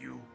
you.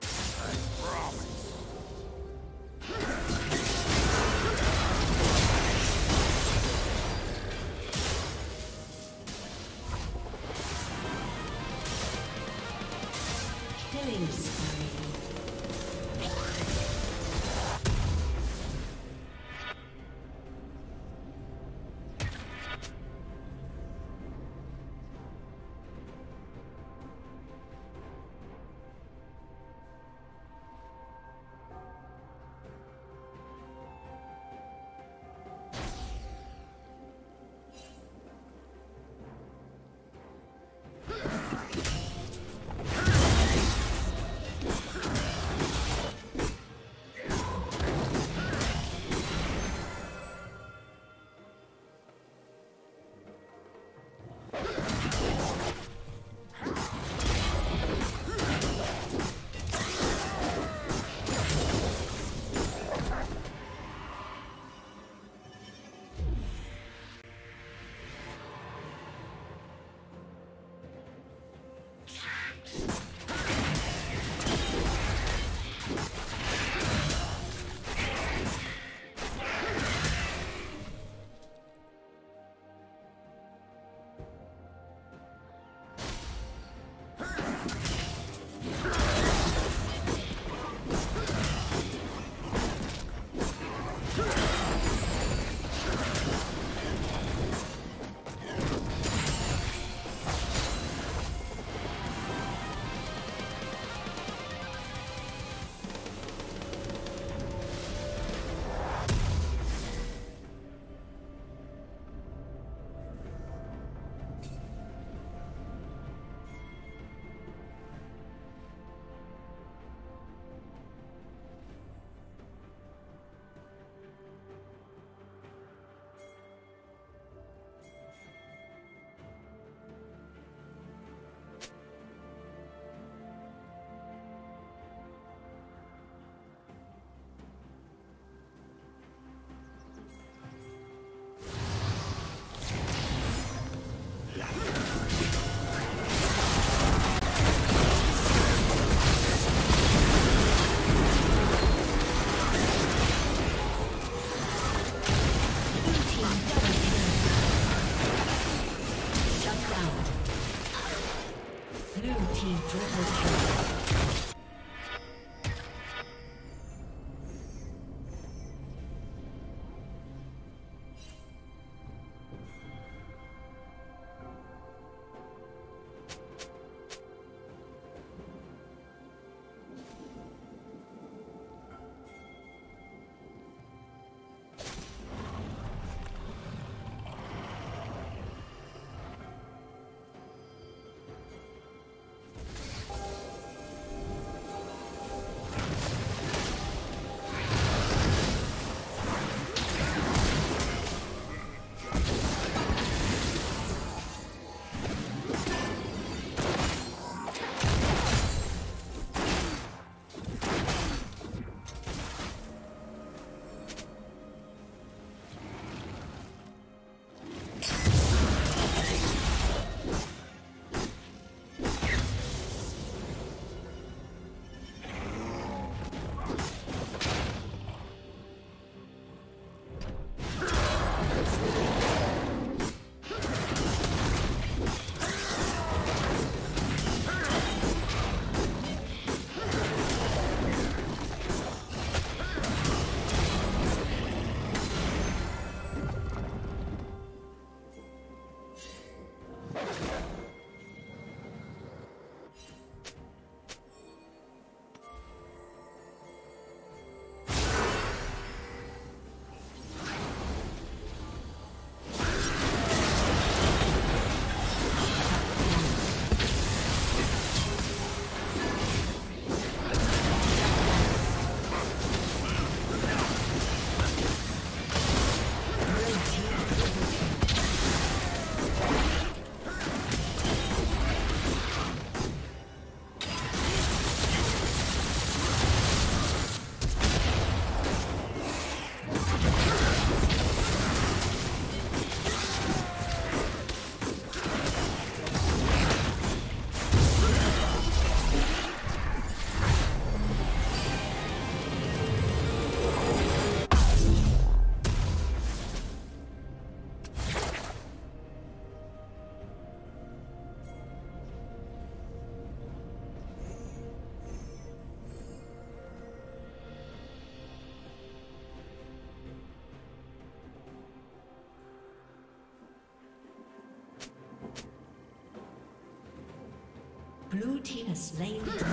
has slain.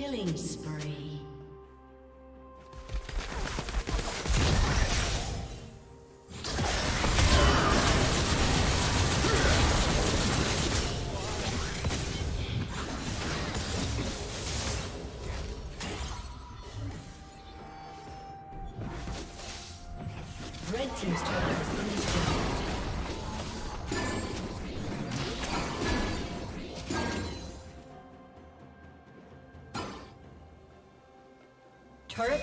Killing spree.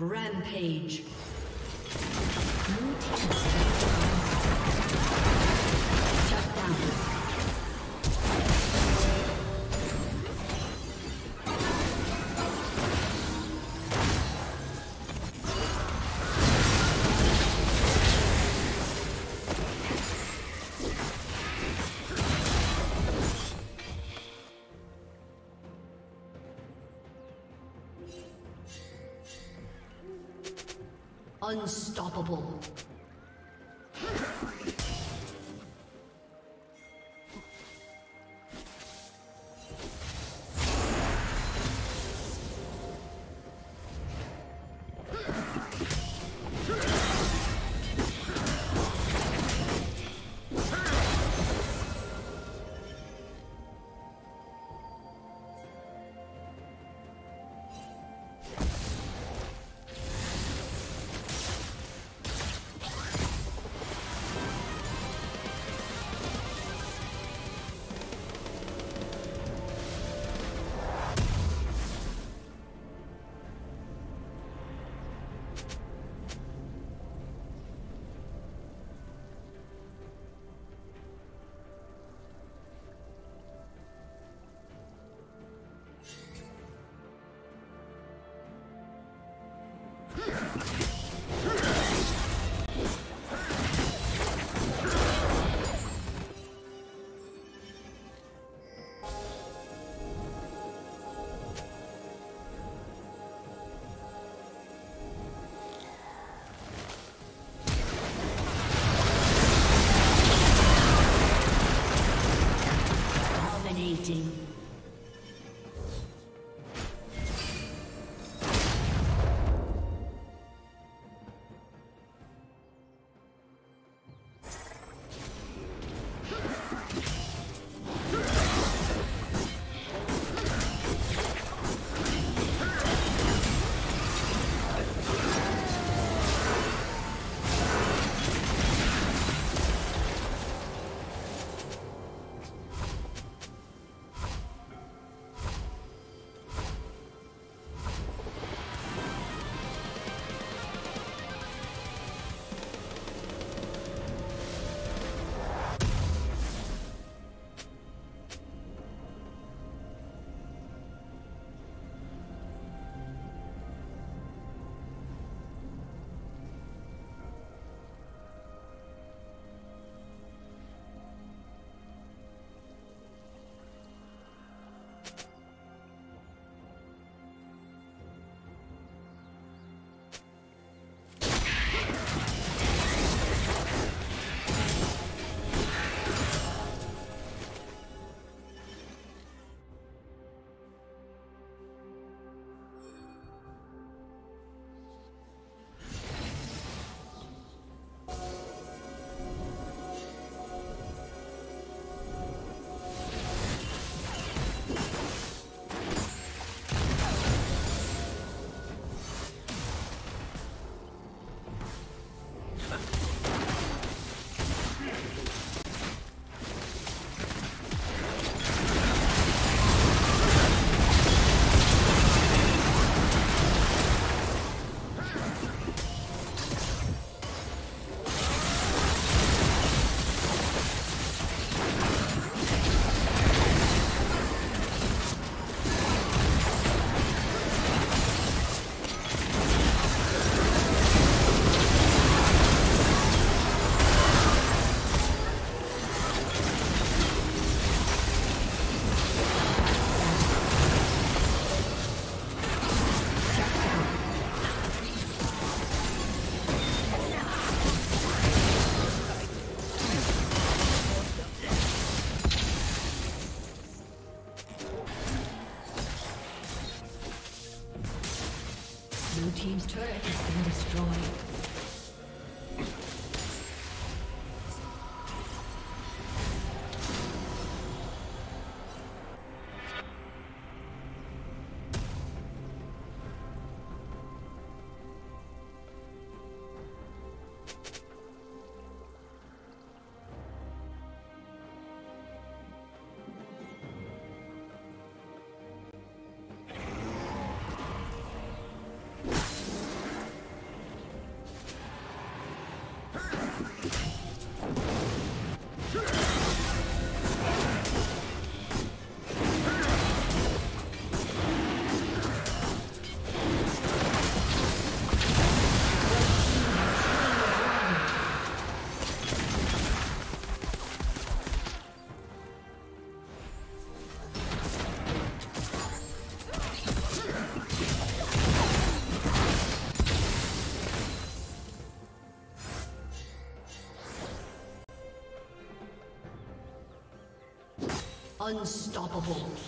Rampage. Team Unstoppable. Unstoppable.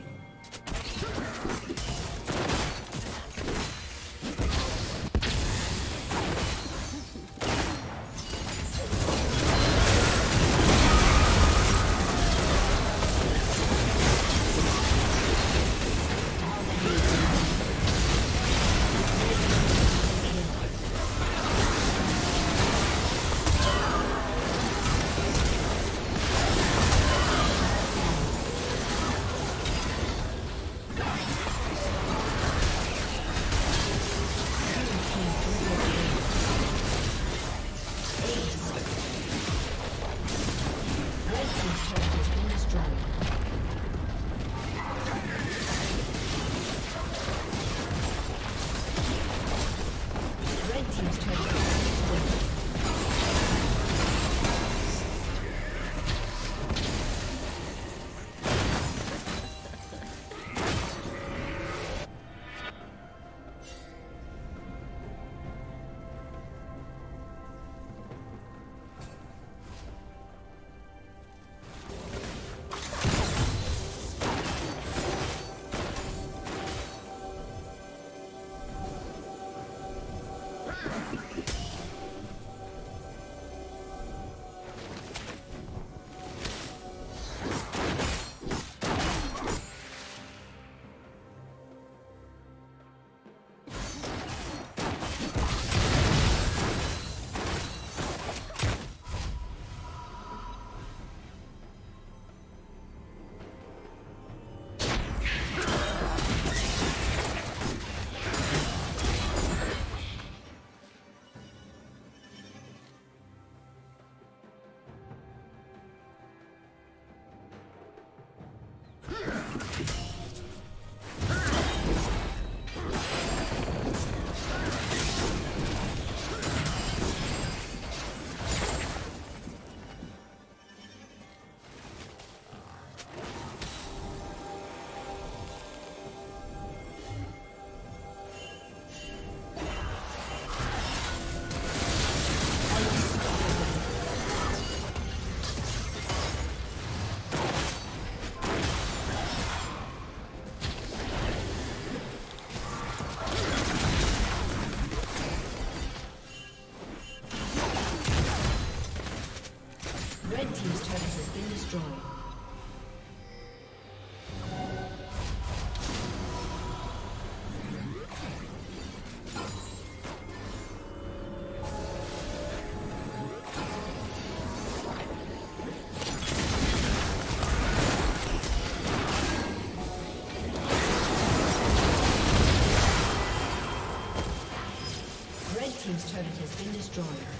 been destroyed.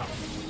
Come. on.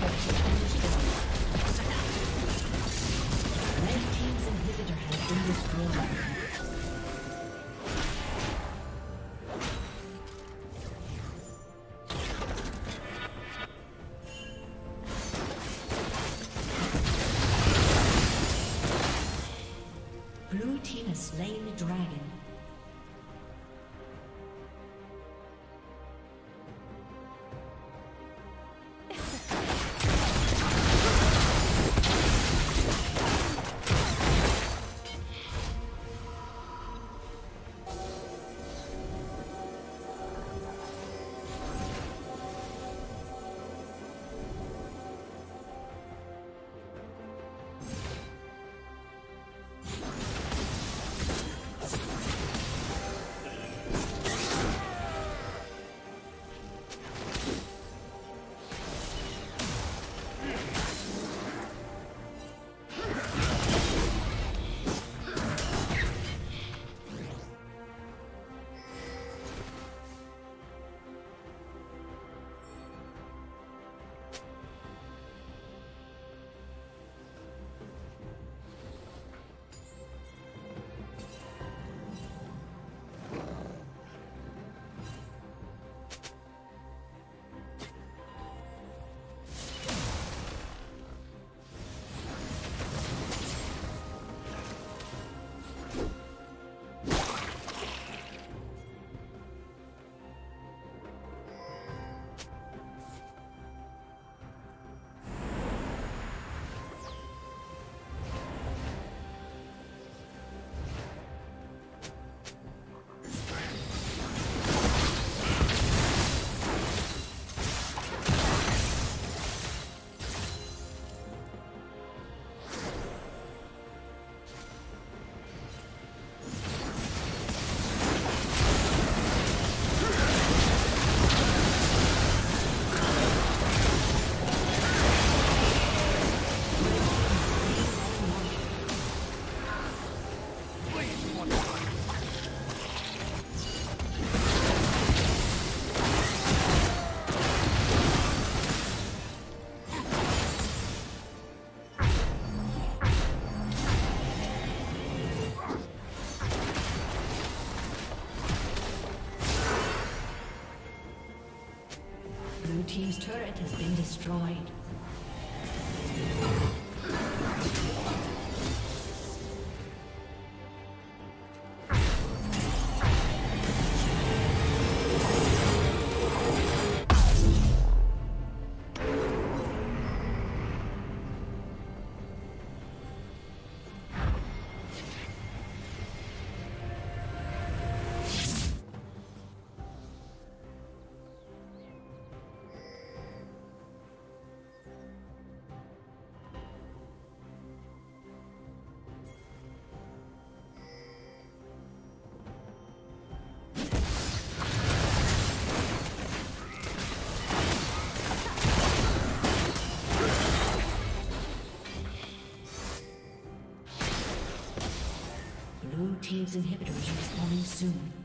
protected. Destroyed. Inhibitors are respawning soon.